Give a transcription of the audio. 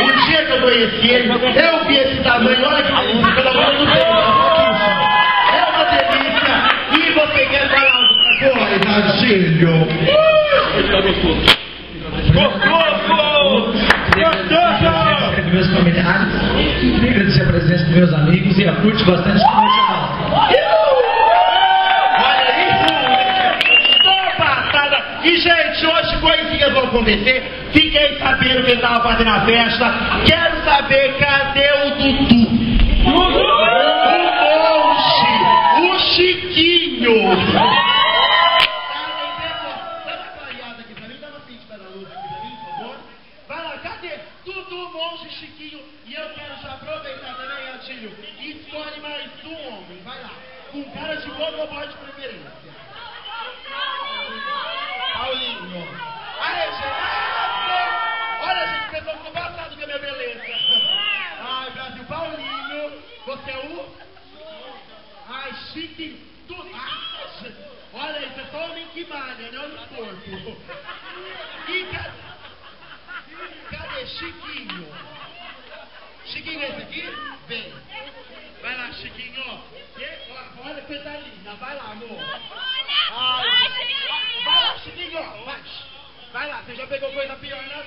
O dia que eu conheci ele, eu vi esse tamanho, olha que delícia, pelo amor de Deus. É uma delícia. E você quer falar alguma coisa, Gílio? Gostoso! Gostoso! Meus familiares, queria agradecer a presença dos meus amigos e a curte bastante gente, hoje coisinhas vão acontecer. Fiquei sabendo que ele tava fazendo a festa. Quero saber cadê o Dudu? O monge! O Chiquinho! Vai lá, cadê? Dudu, monge, Chiquinho. E eu quero já aproveitar também, Atílio. Escolhe mais um homem. Vai lá. Com cara de gogoboy de preferência. Paulinho. Aê, gente. Ah, Olha, gente, o pessoal ficou passado com a minha beleza. Ai, Brasil. Paulinho. Você é o? Ai, chique. Tu... Ah, gente. olha, isso é só homem que malha, né? Olha o corpo. E cadê? Cadê Chiquinho? Chiquinho, esse aqui? Vem. Vai lá, Chiquinho. Olha coisa linda. Vai lá, amor. Ai, vai lá, Chiquinho. Vai. Vai lá, você já pegou coisa pior, não?